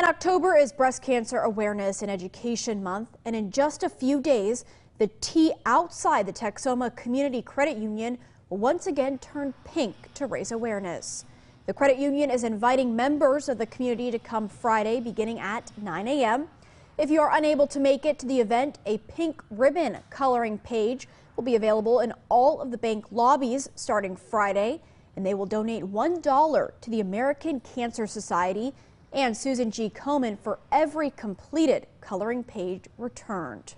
And October is Breast Cancer Awareness and Education Month, and in just a few days, the T outside the Texoma Community Credit Union will once again turn pink to raise awareness. The credit union is inviting members of the community to come Friday beginning at 9 a.m. If you are unable to make it to the event, a pink ribbon coloring page will be available in all of the bank lobbies starting Friday, and they will donate $1 to the American Cancer Society and Susan G. Komen for every completed coloring page returned.